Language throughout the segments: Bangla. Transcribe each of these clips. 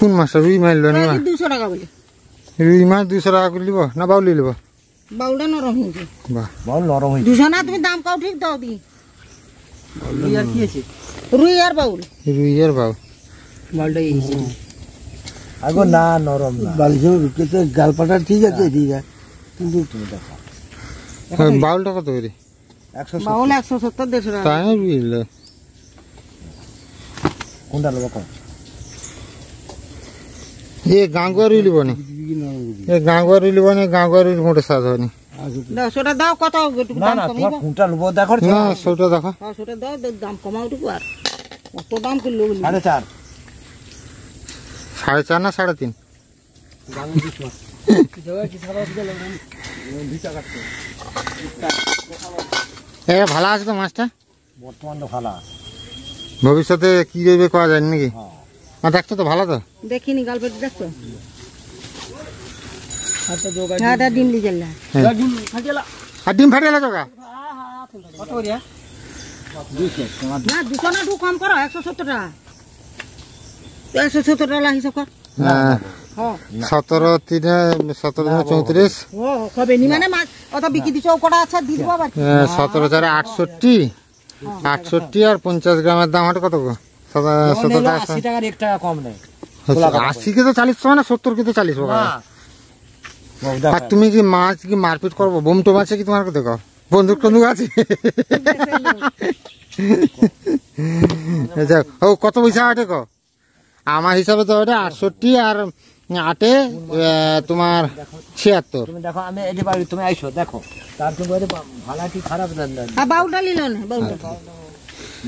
কোন মাছটা রুই মারল নি মা দুশো টাকা বলে। রুই মাছ দুশো টাকা করে নিব না বাউলি নিব বাউলটা নরম হয়েছে বাহ। বল নরম হয়েছে দুশো না তুমি দাম কাও ঠিক দাও দি। রুই আর কি আছে রুই আর বাউল। রুই আর বাউ। মালটা এই আগো না নরম না। বালিশের ভিতরে গালপাটা ঠিক আছে ঠিক আছে। কিন্তু তুমি দেখো। বাউলটা কত করে একশো বাউল একশো সত্তর দেড়শো টাকা। তাই না রুই নিলে? কোনটা নেব এ গাঙ্গুয়া রুই লিব নি। এ গাঙ্গুয়া রুই লিব নি গাঙ্গুয়া মোটে স্বাদ হয়নি। দাও সেটা দাও কত দাম না কোনটা নেব দেখো না সেটা দেখো। হ্যাঁ সেটা দাও দাম কমাও একটু আর। কত দাম সাড়ে চার। সাড়ে চার না সাড়ে তিন? এ ভালো আছে তো মাছটা? বর্তমান তো ভালো ভবিষ্যতে কি রইবে করা যায় নাকি? হ্যাঁ। আর দেখছ তো ভালো তো? দেখিনি গালপেট দেখছ? হ্যাঁ ডিম লিজেল না আর ডিম ফাটিয়ে গেলো কা না দুশো না একটু কম করো একশো সত্তর টাকা। একশো সত্তর টাকা হিসাব কর। হ্যাঁ সতেরো তিনে সতেরো চৌত্রিশ। নি? মানে সতেরো চারে আটষট্টি। আটষট্টি আর পঞ্চাশ গ্রামের দাম হাটে কত গো? আশি টাকার এক টাকা কম নেই। আশি কে তো চালিশ টাকা না সত্তর চালিশ আর তুমি কি মাছ কি মারপিট করব? বোমটো মাছে কি তোমার দেখো? বন্দুক টন্দুক আছে? যাক, ও কত পয়সা আটে কো? আমার হিসাবে তো ওটা আটষট্টি আর আটে তোমার ছিয়াত্তর। তুমি দেখো আমি এটি তুমি আইসো দেখো। তার তুমি বলে কি খারাপ না না। আর বাউটা নিল না বাউটা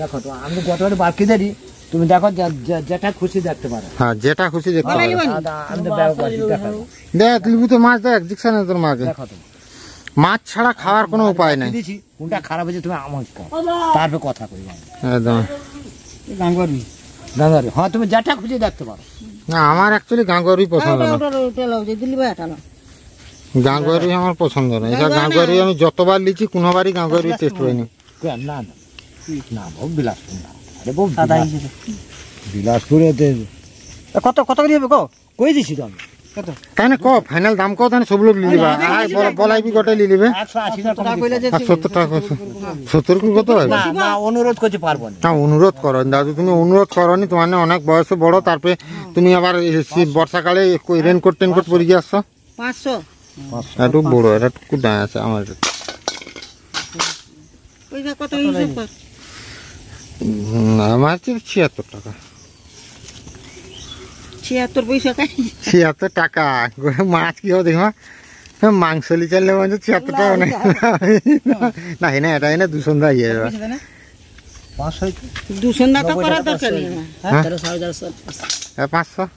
দেখো তো আমি তো গতবারে বাকি দেরি। তুমি দেখো যেটা খুশি দেখতে পারো। হ্যাঁ যেটা খুশি দেখতে পারো। দেখ লিবু তো মাছ দেখ দিকশা না তোর মাকে। দেখো মাছ ছাড়া খাওয়ার কোনো উপায় নাই। কোনটা খারাপ হয়েছে তুমি আমার তারপরে কথা আমি। একদম। গাঙ্গারি হ্যাঁ তুমি যেটা খুশি দেখতে পারো। না আমার অ্যাকচুয়ালি গাঙ্গুয়ারি পছন্দ না। ওটা ওটা লাও যে দিল্লি ভাই এটা লাও গাঙ্গুয়ারি আমার পছন্দ না। এটা গাঙ্গুয়ারি আমি যতবার লিচি কোনোবারই গাঙ্গুয়ারি টেস্ট হয়নি। না না না বিলাসপুর না। আরে বউ কত কত করে হবে কই দিছি তো আমি? তাই না ক ফাইনাল দাম কত তাহলে সব লোক আর বলাইবি লিলিবে একশো আশি টাকা কত সত্তর কি কত হবে? না অনুরোধ করতে পারব না। না অনুরোধ করো দাদু তুমি অনুরোধ করনি তোমার অনেক বয়সে বড় তারপরে তুমি আবার শীত- বর্ষাকালে রেনকোট টেনকোট পরে গিয়ে আসছো? পাঁচশো। একটু বড় এটা একটু দায় আছে আমার। কত হিসাব কর। হুম, আমার ছিয়াত্তর টাকা। ছিয়াত্তর পয়সা খাই ছিয়াত্তর টাকা। গো- মাছ কি হবে দেখো মাংস লি চাইলে মানে ছিয়াত্তর টাকা অনেক না না। এটা না? দুশো দা ইয়ে পাঁচশো করার দরকার নেই। হ্যাঁ? চারশো এ, পাঁচশো।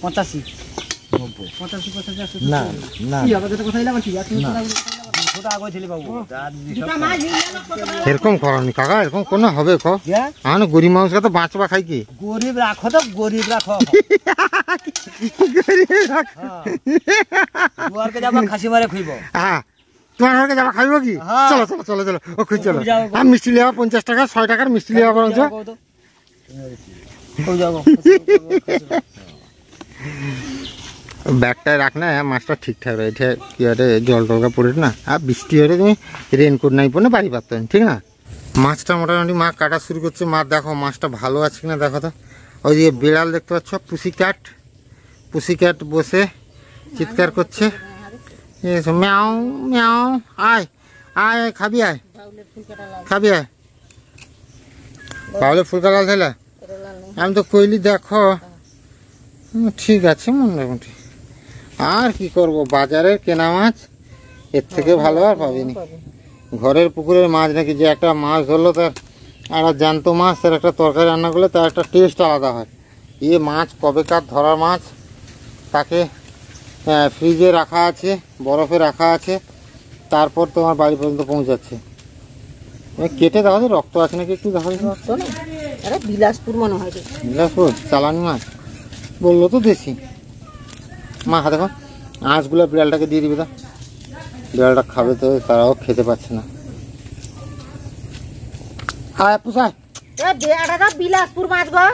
পঁচাশি। না না। এরকম করনি কাকা এরকম কোনো হবে ক কে? আমার গরিব মানুষকে তো বাঁচবা খাই কি গরিব রাখো তো গরিব রাখো দুয়ারকে যাব খাসি মারে খুইব হ্যাঁ তোমার ঘরকে যাবা খাইব কি হ্যাঁ। চলো চলো চলো চলো ও খুঁজ চলো আর মিষ্টি লিয়া পঞ্চাশ টাকা ছয় টাকার মিষ্টি লিয়া বরঞ্চ যাব ব্যাগটায় রাখ না মাছটা ঠিকঠাক রয়ে এটা কি আরে জল টলকা পড়ে না। আর বৃষ্টি হলে তুমি রেনকোট নাই পরে বাড়ি পারতেন ঠিক না? মাছটা মোটামুটি মা কাটা শুরু করছে। মা দেখো মাছটা ভালো আছে কিনা দেখো তো। ওই যে বিড়াল দেখতে পাচ্ছ পুসি ক্যাট। পুসি ক্যাট বসে চিৎকার করছে। ম্যাও ম্যাও আয় আয় আয়, খাবি আয়। খাবি আয়। বাবলে ফুলকা লাল আমি তো কইলি দেখো। ঠিক আছে মোটামুটি আর কি করব? বাজারের কেনা মাছ? এর থেকে ভালো আর পাবিনি। ঘরের পুকুরের মাছ নাকি যে একটা মাছ ধরলো তার একটা জ্যান্ত মাছ তার একটা তরকারি রান্না করলে তার একটা টেস্ট আলাদা হয়। এ মাছ কবেকার ধরা মাছ? তাকে ফ্রিজে রাখা আছে বরফে রাখা আছে তারপর তোমার বাড়ি পর্যন্ত পৌঁছাচ্ছে। কেটে দেখো তো, রক্ত আছে নাকি একটু দেখো না? বিলাসপুর মনে হয় বিলাসপুর চালানি মাছ। বলল তো দেশি। মা হাতে দেখো আঁশগুলো বিড়ালটাকে দিয়ে দিবি তো। বিড়ালটা খাবে তো তারাও খেতে পাচ্ছে না। আয় পুষায় বেড়াটা বিলাসপুর মাছ গো।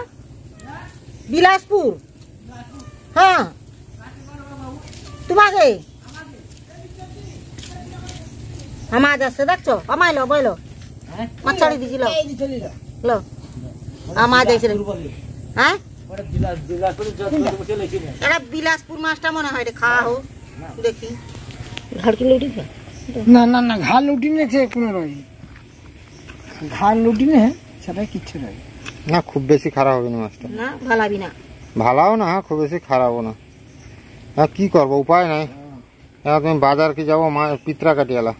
বিলাসপুর। হ্যাঁ। তোমাকে? আমার আসছে দেখছ? আমায় লো বইলো মাছ ছাড়ি দিছিল লো। আমার যাইছিল হ্যাঁ? এটা বিলাসপুর মাছটা মনে হয় রে খাওয়া হোক দেখি। ঝাড়কি লুটি খা না না না ঘা লুটি নে সে কোনো রয় ঘা লুটি নে সেটা কিচ্ছু নয় না খুব বেশি খারাপ হবে না মাছটা। না ভালাবি না। ভালাও না খুব বেশি খারাপও না। হ্যাঁ কি করব উপায় নাই। হ্যাঁ তুমি বাজার কি যাব মা পিতরা কাটিয়ালা।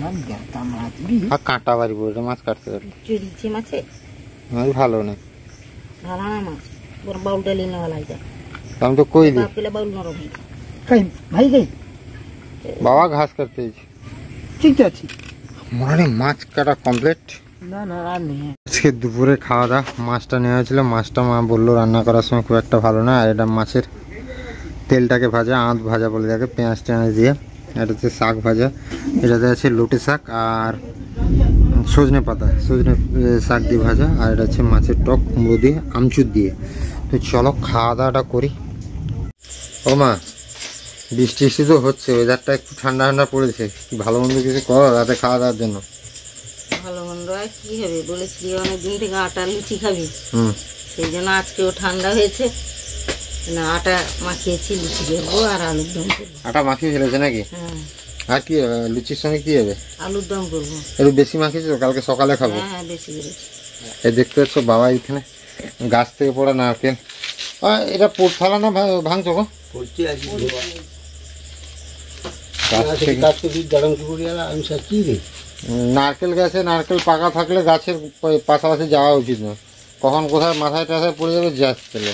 না আর কাঁটা বাড়ি পড়ে মাছ কাটতে চড়িছে মাছে? মাছ ভালো নেই। ভালো না মাছ? ওর বাউলটা লিনে ভালো যায় আমি তো কই দিই? পেলে বাউল নরম। কই ভাই কই বাবা ঘাস কাটতে ঠিক আছে। মানে মাছ কাটা কমপ্লিট না না আর নেই। আজকে দুপুরে খাওয়া দাওয়া। মাছটা নেওয়া হয়েছিল। মাছটা মা বলল রান্না করার সময় খুব একটা ভালো না। আর এটা মাছের তেলটাকে ভাজা আঁত ভাজা বলে থাকে পেঁয়াজ টেঁয়াজ দিয়ে। এটা হচ্ছে শাক ভাজা। এটাতে আছে লোটে শাক আর সজনে পাতা সজনে শাক দিয়ে ভাজা। আর এটা হচ্ছে মাছের টক কুমড়ো দিয়ে আমচুর দিয়ে। তো চলো খাওয়া দাওয়াটা করি। ও মা বৃষ্টি বৃষ্টি তো হচ্ছে ওয়েদারটা একটু ঠান্ডা ঠান্ডা পড়েছে। ভালো মন্দ কিছু করো রাতে খাওয়া দাওয়ার জন্য? ভালো মন্দ আর কি হবে? বলেছিলি অনেক দিন থেকে আটা লুচি খাবি। হুম। সেই জন্য আজকেও ঠান্ডা হয়েছে। না আটা মাখিয়েছি লুচি করব আর আলুর দম করব। আটা মাখিয়ে ফেলেছে নাকি? হ্যাঁ। আর কি হবে? লুচির সঙ্গে কি হবে? আলুর দম করব। একটু বেশি মাখিয়েছো কালকে সকালে খাব। হ্যাঁ বেশি করেছি এই দেখতে পাচ্ছ বাবা এখানে গাছ থেকে পড়া নারকেল। এটা ফালা না ভাঙছো গো? নারকেল গাছে নারকেল পাকা থাকলে গাছের পাশাপাশি যাওয়া উচিত না কখন কোথায় মাথায় টাথায় পড়ে যাবে তেলে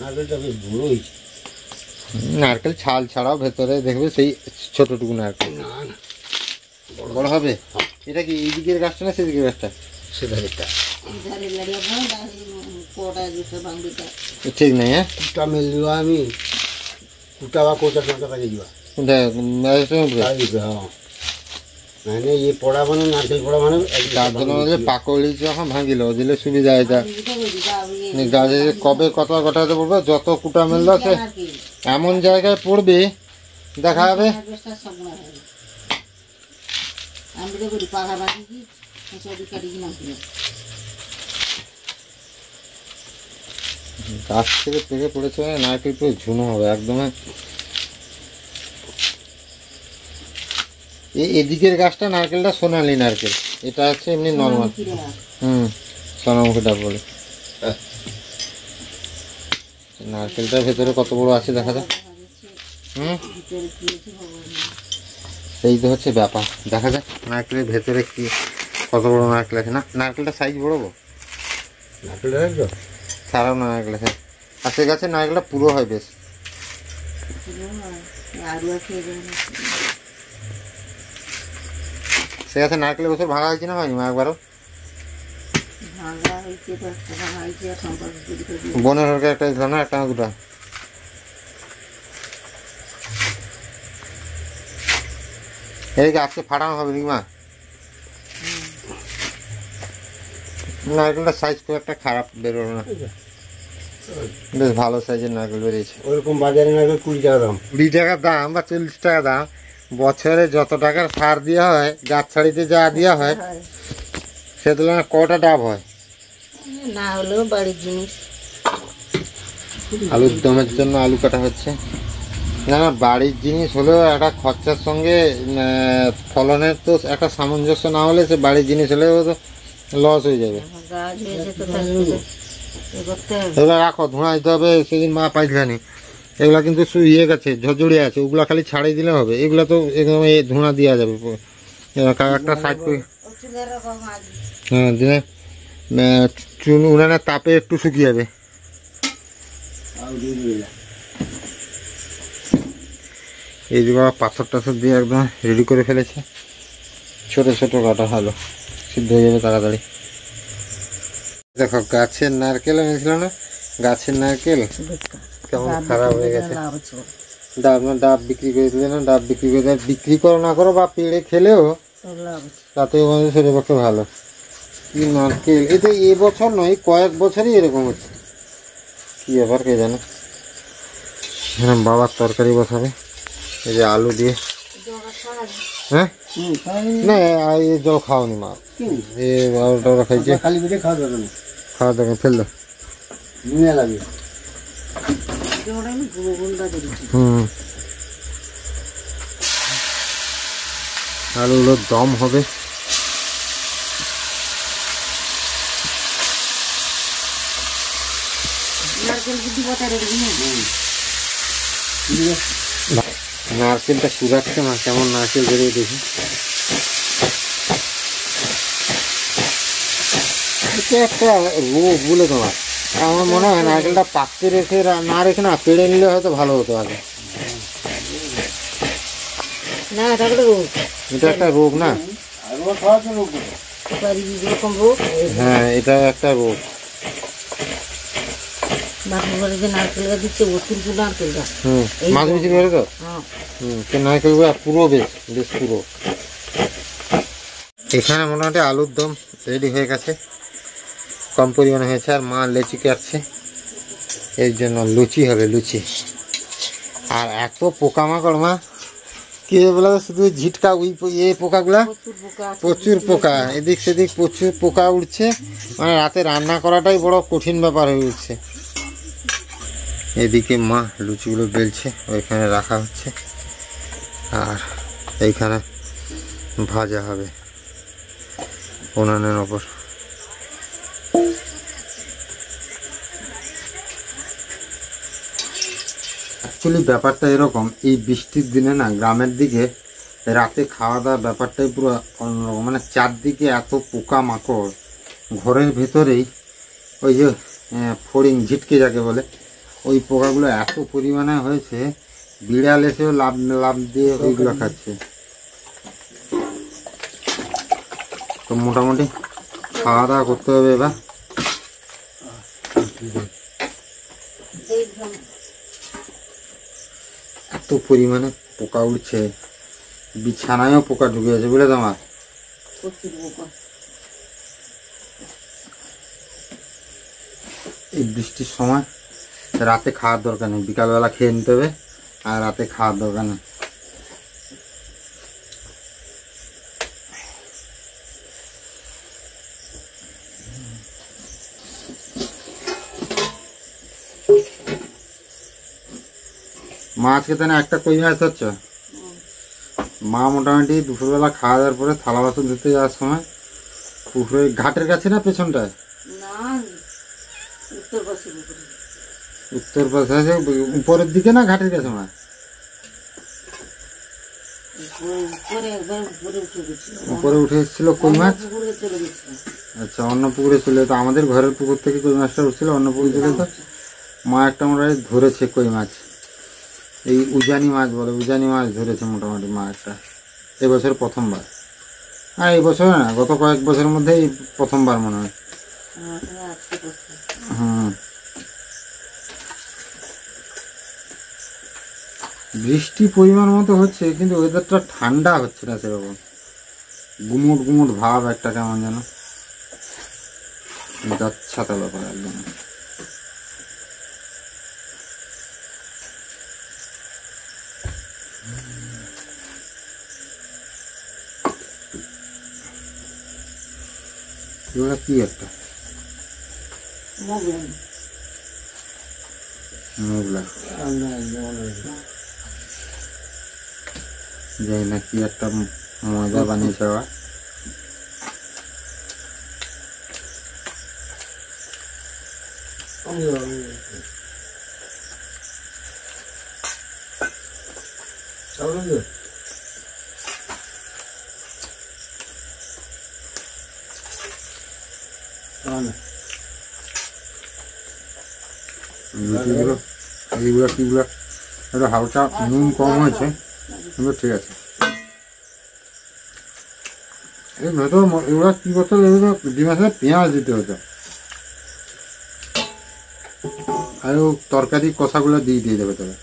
নারকেলটা বেশ বড় হয়েছে নারকেল ছাল ছাড়াও ভেতরে দেখবে সেই ছোটটুকু নারকেল। না না বড়। হবে? এটা কি এই দিকের গাছটা না সেদিকের গাছটা? কোটা এ ঠিক নেই হ্যাঁ? কুটা মেল দিবা আমি। কুটা বা কোটা টোটা কাজে দিবা কোনটা হ্যাঁ। মানে ইয়ে পড়া মানে নারকেল পড়া মানে তার জন্য পাকড়ি যখন ভাঙিল দিলে সুবিধা এটা। গাছে যে কবে কথা কথাতে পড়বে যত কুটা মেললো সে এমন জায়গায় পড়বে দেখা কিনা গাছ থেকে পেকে পড়েছে মানে নারকেল পুরো ঝুনো হবে একদম। এই এদিকের গাছটা নারকেলটা সোনালি নারকেল এটা হচ্ছে এমনি নর্মাল হুম সোনামুখীটা বলে। নারকেলটার ভেতরে কত বড় আছে দেখা যাক। হুম? সেই তো হচ্ছে ব্যাপার। দেখা যাক নারকেলের ভেতরে কি কত বড় নারকেল আছে। না নারকেলটা সাইজ বড় গো। সারাও নারকেল আছে। আর সে গাছের নারকেলটা পুরো হয় বেশ। সে গাছে নারকেলের বছর ভাঙা হয়েছে না হয়নি মা একবারও? বনের হরকে একটা দিল না একটা দুটা? এদিকে আজকে ফাটানো হবে মা? নারকেলটা সাইজ খুব একটা খারাপ বেরোলো না। বেশ ভালো সাইজের নারকেল বেরিয়েছে। ওরকম বাজারে নারকেল কুড়ি টাকা দাম? কুড়ি টাকা দাম বা চল্লিশ টাকা দাম বছরে যত টাকার সার দেওয়া হয় গাছ ছাড়িতে যা দেওয়া হয় হয়। সে তুলনায় কটা ডাব হয়? না হলেও বাড়ির জিনিস। আলুর দমের জন্য আলু কাটা হচ্ছে। না না বাড়ির জিনিস হলেও একটা খরচার সঙ্গে ফলনের তো একটা সামঞ্জস্য না হলে সে বাড়ির জিনিস হলেও তো লস হয়ে যাবে। এগুলো রাখো ধোঁয়া দিতে হবে সেদিন মা পাইছিলানি এগুলা কিন্তু ইয়ে গেছে ঝরঝরিয়ে আছে ওগুলা খালি ছাড়িয়ে দিলে হবে। এগুলা তো একদম ধোঁয়া দেওয়া যাবে। একটা সাইড করে হ্যাঁ দিনে আহ, চুন উনানের তাপে একটু শুকিয়ে যাবে। এই যে বাবা পাথর টাথর দিয়ে একদম রেডি করে ফেলেছে। ছোট ছোট কাটা ভালো সিদ্ধ হয়ে যাবে তাড়াতাড়ি। দেখো গাছের নারকেল এনেছিল না? গাছের নারকেল? কেমন খারাপ হয়ে গেছে। ডাব না ডাব বিক্রি করে দিলে না ডাব বিক্রি করে বিক্রি করো না করো বা পেড়ে খেলেও। তাতে আমাদের শরীরের পক্ষে ভালো। কি নারকেল এটা এবছর নয় কয়েক বছরই এরকম হচ্ছে। কি ব্যাপার কে জানে? এখানে বাবার তরকারি বসাবে এই যে আলু দিয়ে। হ্যাঁ? না। জল মা। এ বারোটা ওরা খাইছে। খালি পেটে খাওয়া যাবে না। খাওয়া দাওয়া ফেল দাও নুনে লাগে। ওটা আমি গুঁড়ো গুঁড়োটা দিয়ে দিচ্ছি। হুম। আলুগুলো দম হবে নারকেল বুদ্ধি বতায় রেখে দিন নারকেলটা শুকাচ্ছে না কেমন নারকেল বেরিয়ে দেখি এটা একটা রোগ বলে তোমার। আমার মনে হয় নারকেলটা পাকতে রেখে না রেখে না পেড়ে নিলে হয়তো ভালো হতো আগে। না এটা একটা রোগ না? হ্যাঁ এটা একটা রোগ বাপুর বাড়ি যে নারকেল গাছ দিচ্ছে অতিরিক্ত নারকেল গাছ হুম এই মাছ ধরে তো? হ্যাঁ। হুম নারকেলগুলো পুরো বেশ বেশ পুরো। এখানে মোটামুটি আলুর দম রেডি হয়ে গেছে। কম পরিমাণে হয়েছে আর মা লেচি কাটছে। এর জন্য লুচি হবে লুচি। আর এত পোকামাকড় মা। কি বলে শুধু ঝিটকা পো- এ পোকাগুলা? প্রচুর পোকা প্রচুর পোকা। এদিক সেদিক প্রচুর পোকা উঠছে। মানে রাতে রান্না করাটাই বড় কঠিন ব্যাপার হয়ে উঠছে। এদিকে মা লুচিগুলো বেলছে, ওইখানে রাখা হচ্ছে। আর এইখানে ভাজা হবে উনানের ওপর। অ্যাকচুয়ালি ব্যাপারটা এরকম, এই বৃষ্টির দিনে না, গ্রামের দিকে রাতে খাওয়া দাওয়া ব্যাপারটাই পুরো অন্যরকম। মানে চারদিকে এত পোকা মাকড় ঘরের ভেতরেই ওই যে ফড়িং, ঝিটকে যাকে বলে ওই পোকাগুলো এত পরিমাণে হয়েছে বিড়াল এসেও লাভ লাভ দিয়ে ওইগুলো খাচ্ছে। তো মোটামুটি খাওয়া দাওয়া করতে হবে এবার। এত পরিমাণে পোকা উঠছে বিছানায়ও পোকা ঢুকে গেছে বুঝলে তোমার এই বৃষ্টির সময় রাতে খাওয়ার দরকার নেই। বিকালবেলা খেয়ে নিতে হবে, আর রাতে খাওয়ার দরকার নেই। মা, আজকে তাহলে একটা কই মাছ হচ্ছে? মা মোটামুটি দুপুরবেলা খাওয়া দাওয়ার পরে থালা বাসন ধুতে যাওয়ার সময় পুকুরে ঘাটের কাছে না পেছনটায় না উত্তর পাশে পুকুরে উত্তর পাশে আছে উপরের দিকে না ঘাটের কাছে মা উপরে উঠে এসেছিল কই মাছ? আচ্ছা অন্য পুকুরে চলে তো আমাদের ঘরের পুকুর থেকে কই মাছটা উঠছিল? অন্য পুকুরে চলে তো? মা একটা মোটামুটি ধরেছে কই মাছ। এই উজানি মাছ বলে উজানি মাছ ধরেছে মোটামুটি মা একটা। এবছর প্রথমবার। হ্যাঁ এই বছর না গত কয়েক বছরের মধ্যে এই প্রথমবার মনে হয়। করছে হুম। বৃষ্টি পরিমাণ মতো হচ্ছে কিন্তু ওয়েদারটা ঠান্ডা হচ্ছে না সেরকম। গুমুট গুমুট ভাব একটা কেমন যেন। যাচ্ছাতা ব্যাপার একদম। এগুলো কি একটা? মগলাম মুগলা যাই না কি একটা ময়দা বানিয়েছে আবার লুচিগুলো এইগুলো কিগুলো একটু হালকা নুন কম হয়েছে কিন্তু ঠিক আছে। এই ম- এগুলো কি করতে দুই মাসে পেঁয়াজ দিতে হতো আর তরকারি কষাগুলো দিয়ে দিয়ে দেবে তবে